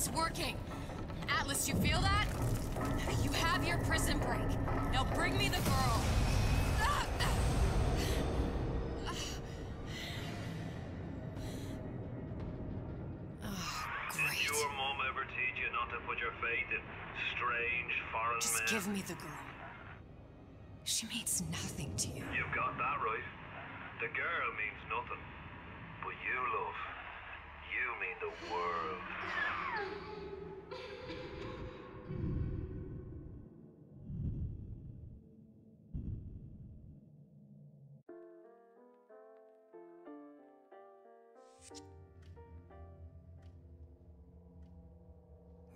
It's working. Atlas, you feel that? You have your prison break. Now bring me the girl. Oh, great. Your mom ever teach you not to put your faith in strange foreign Just men? give me the girl. She means nothing to you. You've got that right. The girl means nothing. But you, love, you mean the world.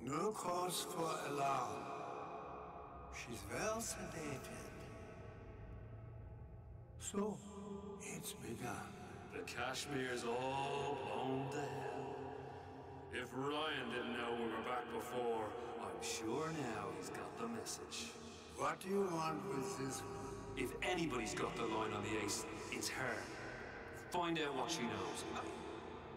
No cause for alarm. She's well sedated. So, it's begun. The Kashmir's all blown to hell. If Ryan didn't know we were back before, I'm sure now he's got the message. What do you want with this one? If anybody's got the line on the ace, it's her. Find out what she knows.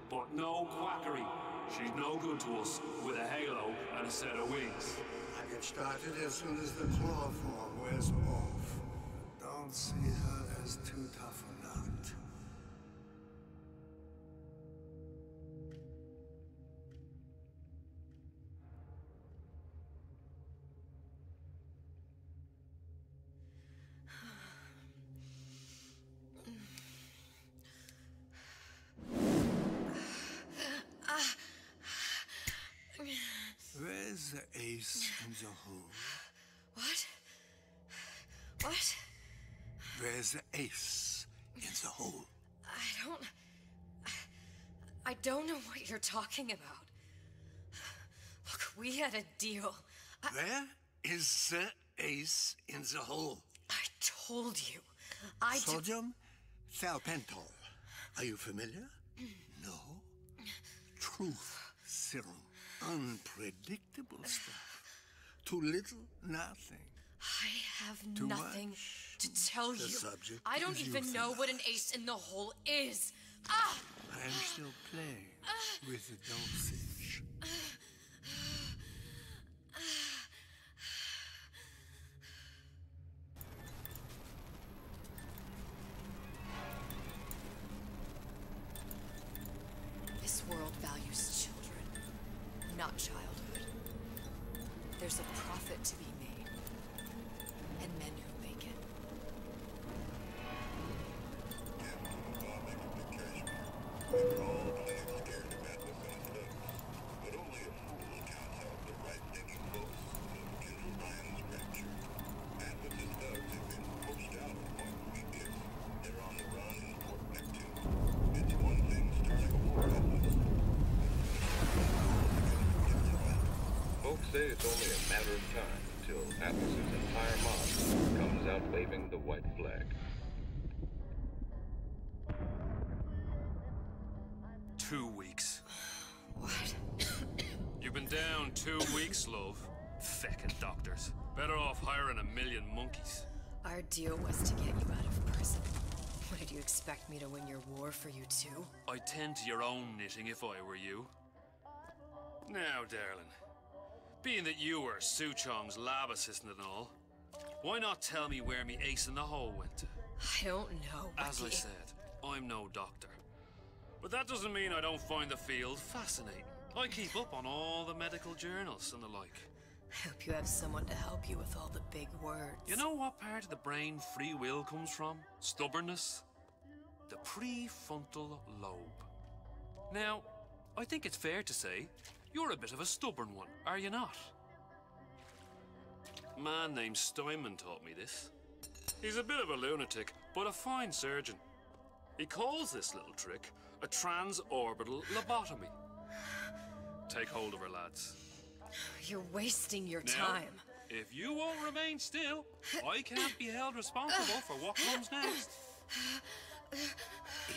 But no quackery. She's no good to us with a halo and a set of wings. I get started as soon as the chloroform wears off. Don't see her as too tough ace in the hole? What? What? Where's the ace in the hole? I don't. I don't know what you're talking about. Look, we had a deal. I, Where is the ace in the hole? I told you. I Sodium thiopental. Are you familiar? No. Truth serum. Unpredictable stuff. Too little, nothing. I have Too nothing much. to tell The you. subject I don't even know what an ace in the hole is. Ah! I am still playing ah! with the dosage. There's a profit to be made, say it's only a matter of time until Atlas's entire mob comes out waving the white flag. Two weeks. What? You've been down two weeks, love. Feckin' doctors. Better off hiring a million monkeys. Our deal was to get you out of prison. What did you expect me to win your war for you too? I'd tend to your own knitting if I were you. Now, darling, being that you were Suchong's lab assistant and all, why not tell me where me ace in the hole went to? I don't know. As I said, I'm no doctor. But that doesn't mean I don't find the field fascinating. I keep up on all the medical journals and the like. I hope you have someone to help you with all the big words. You know what part of the brain free will comes from? Stubbornness? The prefrontal lobe. Now, I think it's fair to say you're a bit of a stubborn one, are you not? A man named Steinman taught me this. He's a bit of a lunatic, but a fine surgeon. He calls this little trick a transorbital lobotomy. Take hold of her, lads. You're wasting your Now, time. If you won't remain still, I can't be held responsible for what comes next.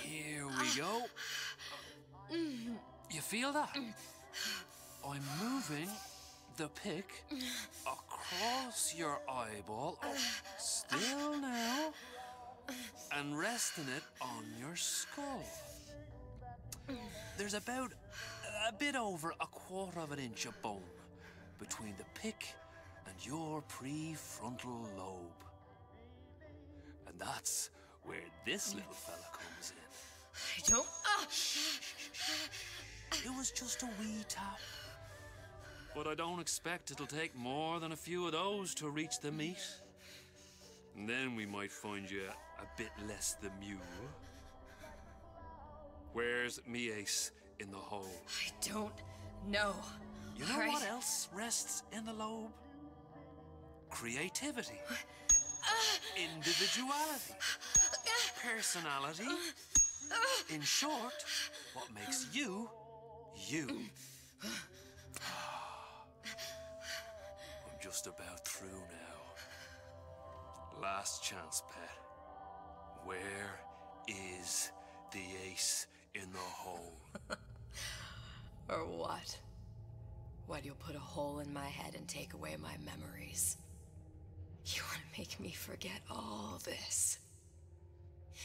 Here we go. You feel that? I'm moving the pick across your eyeball. Oh, still now. And resting it on your skull. There's about a bit over a quarter of an inch of bone between the pick and your prefrontal lobe. And that's where this little fella comes in. I don't. Ah! It was just a wee tap. But I don't expect it'll take more than a few of those to reach the meat. And then we might find you a bit less the mule. Where's me ace in the hole? I don't know. You know right. what else rests in the lobe? Creativity, individuality, personality. In short, what makes you, you. Just about through now. Last chance, pet. Where is the ace in the hole? Or what? Why do you put a hole in my head and take away my memories? You want to make me forget all this?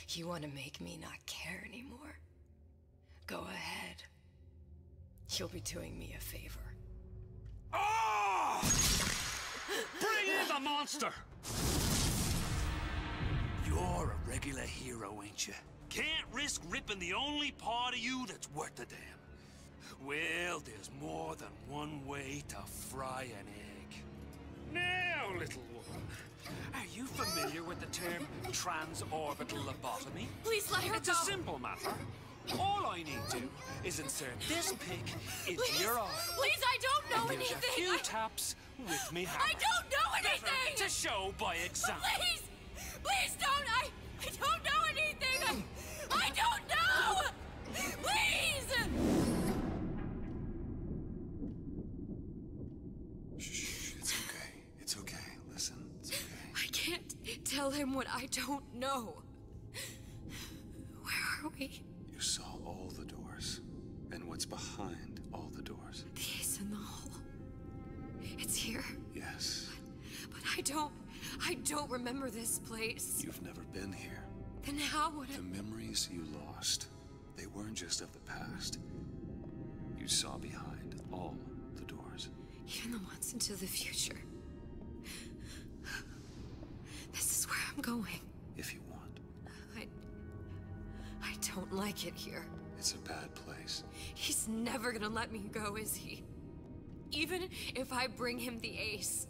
You want to make me not care anymore? Go ahead. You'll be doing me a favor. Ah! Bring in the monster! You're a regular hero, ain't you? Can't risk ripping the only part of you that's worth a damn. Well, there's more than one way to fry an egg. Now, little one. Are you familiar with the term transorbital lobotomy? Please let her It's go. a simple matter. All I need to is insert this pick into Please, your arm. please, I don't know and there's anything. a few I, taps with me hammer. I don't know Better anything. to show by example. Please, please don't. I, I don't know anything. I, I don't know. Please. Shh, it's okay. It's okay. Listen, it's okay. I can't tell him what I don't know. Where are we? You saw all the doors. And what's behind here, Yes. but I don't. I don't remember this place. You've never been here. Then how would The I? memories you lost, they weren't just of the past. You saw behind all the doors. Even the ones into the future. This is where I'm going. If you want. I. I don't like it here. It's a bad place. He's never gonna let me go, is he? Even if I bring him the ace.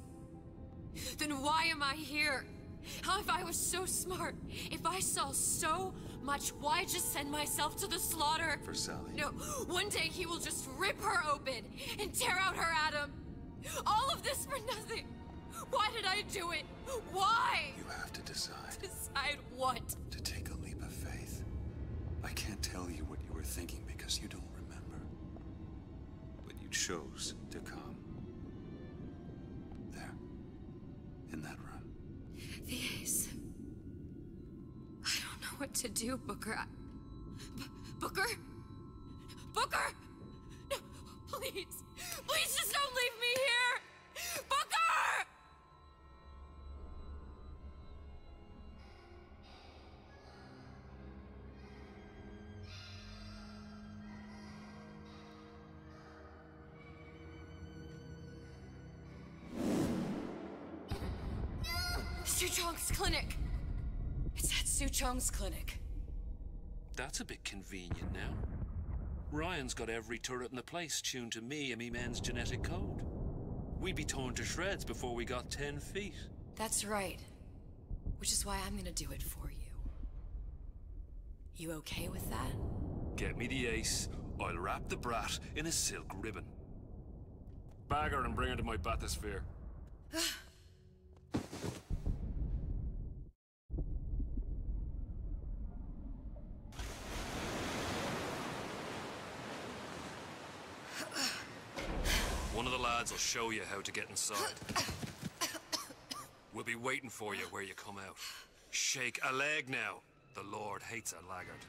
Then why am I here? How if I was so smart? If I saw so much, why just send myself to the slaughter? For Sally. No, one day he will just rip her open and tear out her ADAM. All of this for nothing. Why did I do it? Why? You have to decide Decide what? to take a leap of faith. I can't tell you what you were thinking because you don't chose to come. There. In that room. The ace. I don't know what to do, Booker. Booker? Booker! No, please. Please just don't leave me Chong's clinic. It's at Suchong's clinic. That's a bit convenient now. Ryan's got every turret in the place tuned to me and me men's genetic code. We'd be torn to shreds before we got ten feet. That's right. Which is why I'm gonna do it for you. You okay with that? Get me the ace, I'll wrap the brat in a silk ribbon. Bag her and bring her to my bathysphere. One of the lads will show you how to get inside. We'll be waiting for you where you come out. Shake a leg now. The Lord hates a laggard.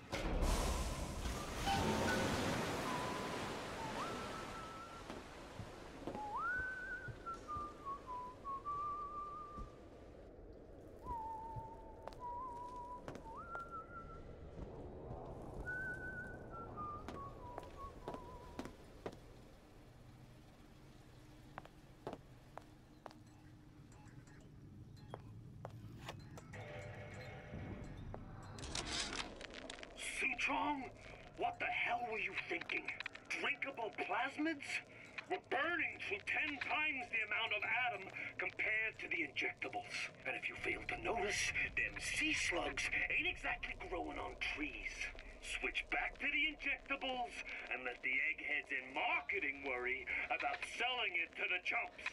Suchong? What the hell were you thinking? Drinkable plasmids? We're burning through ten times the amount of ADAM compared to the injectables. And if you fail to notice, them sea slugs ain't exactly growing on trees. Switch back to the injectables and let the eggheads in marketing worry about selling it to the chumps.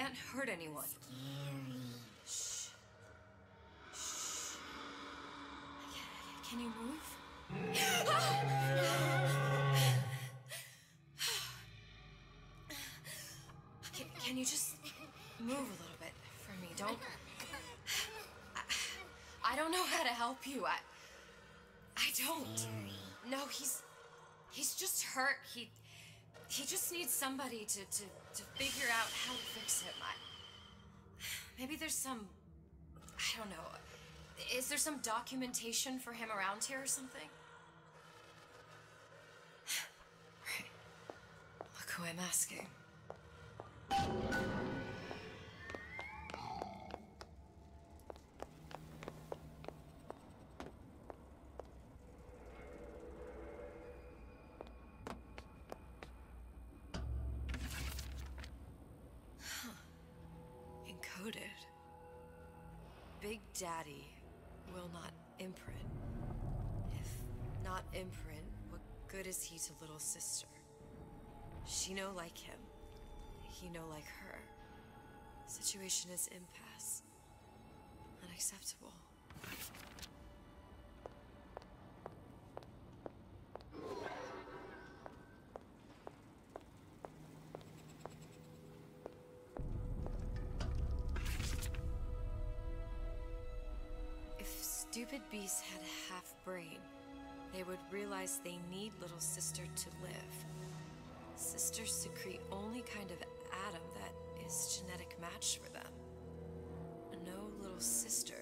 Can't hurt anyone. Scary. Shh. Shh. Can you move? Can, can you just move a little bit for me? Don't. I, I don't know how to help you. I. I don't. No, he's. He's just hurt. He. He just needs somebody to, to, to figure out how to fix him. I, maybe there's some. I don't know. Is there some documentation for him around here or something? Right. Look who I'm asking. Big Daddy will not imprint. If not imprint, what good is he to little sister? She no like him. He no like her. Situation is impasse. Unacceptable. Had a half brain, they would realize they need little sister to live. Sisters secrete only kind of ADAM that is genetic match for them. No little sister,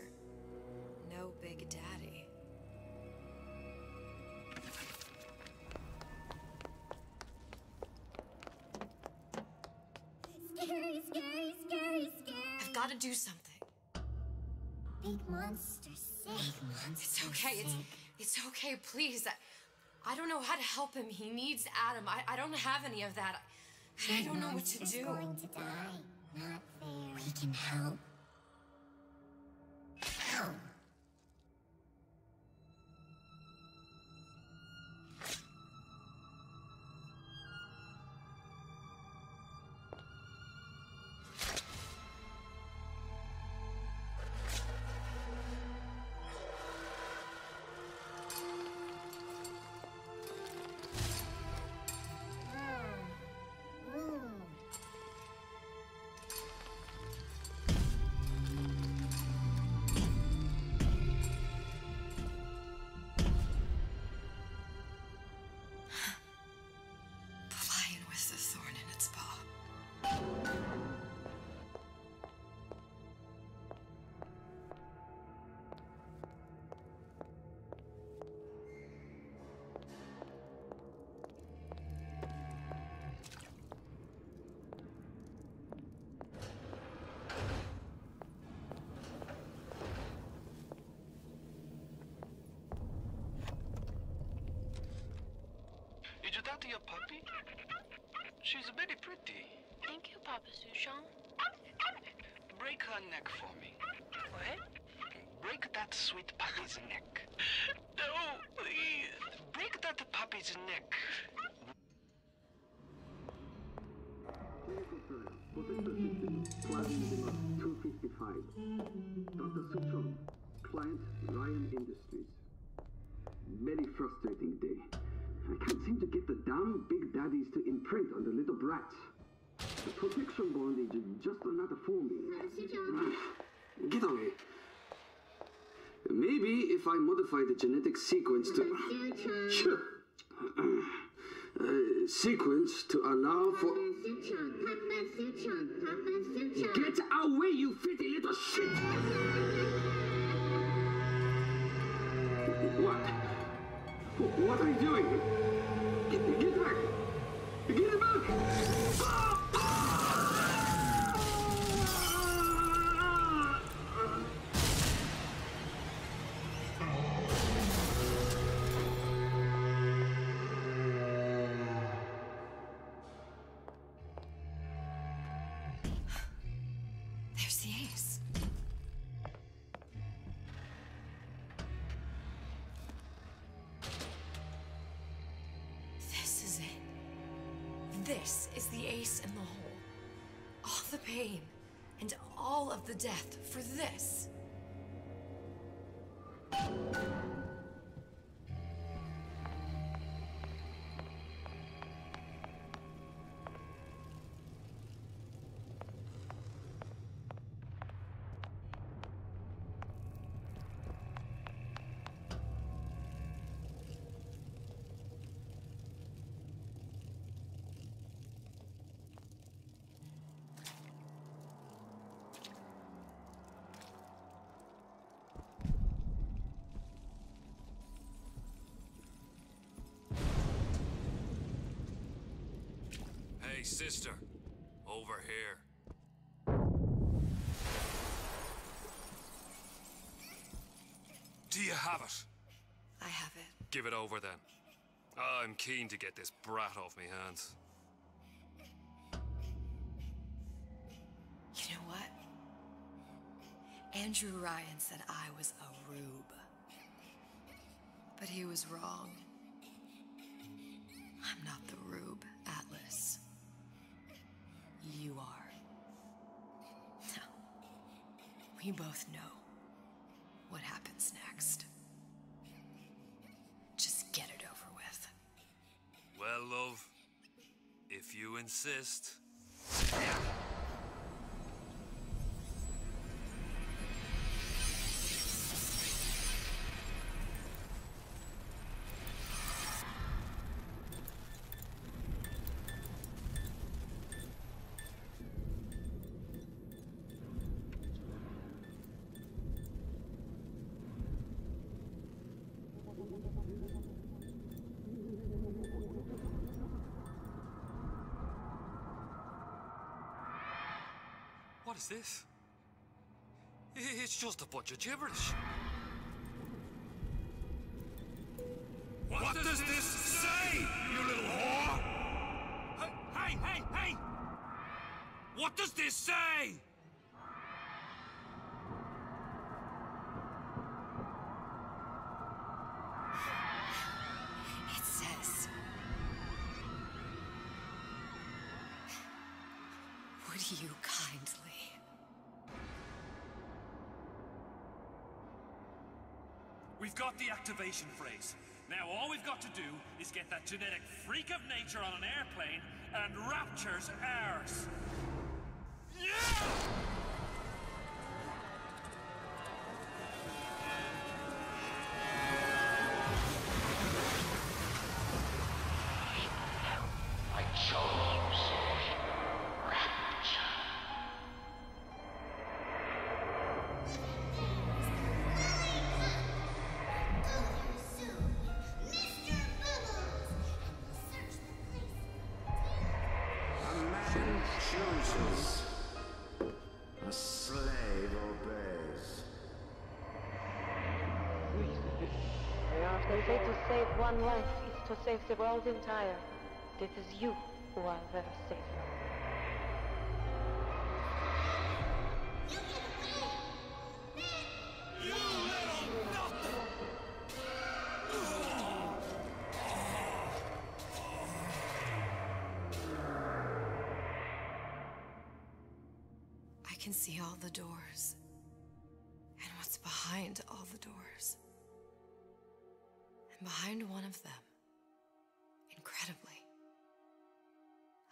no big daddy. Scary, scary, scary, scary. I've got to do something. Big monster sick. Big monster It's okay. It's it's okay. Please. I, I don't know how to help him. He needs Adam. I, I don't have any of that. I, I don't know what to do. going to die. Not fair. We can. Help. Did you talk to your puppy? She's very pretty. Thank you, Papa Suchong. Break her neck for me. What? Break that sweet puppy's neck. No, please. Break that puppy's neck. Plasma 255. Dr. Suchong, client Ryan Industries. Very frustrating day. I can't seem to get the damn big daddies to imprint on the little brats. The protection bondage is just another forming. Get away. Maybe if I modify the genetic sequence to. Sure. Uh, sequence to allow for. Get away, you filthy little shit! What are you doing? Get, get back! Get back! Ah! There's This is the ace in the hole. All the pain and all of the death for this. Hey, sister. Over here. Do you have it? I have it. Give it over then. Ah, I'm keen to get this brat off me hands. You know what? Andrew Ryan said I was a rube. But he was wrong. I'm not the You are. We both know what happens next. Just get it over with. Well, love, if you insist. Is this? It's just a bunch of gibberish. What, does this say, you little whore? Hey, hey, hey! What does this say? That genetic freak of nature on an airplane, and Rapture's ours. One life is to save the world entire. It is you who are their savior. I can see all the doors. And what's behind all the doors. And behind one of them, incredibly,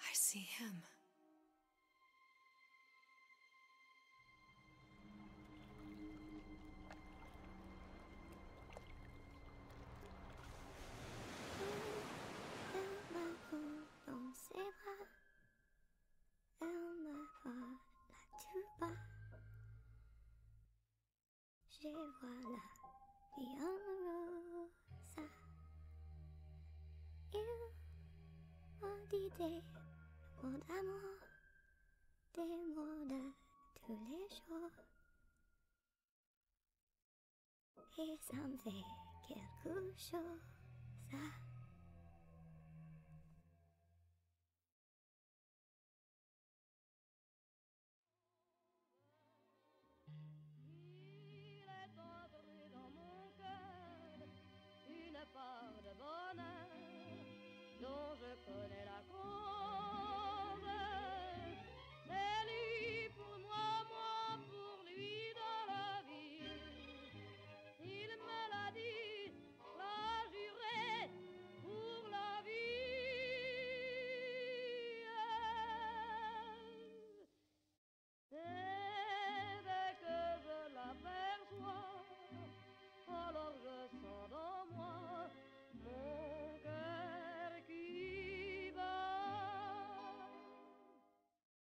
I see him. Voilà, et on des mots d'amour, des mots de tous les jours. Et ça me fait quelque chose. dont je connais la cause.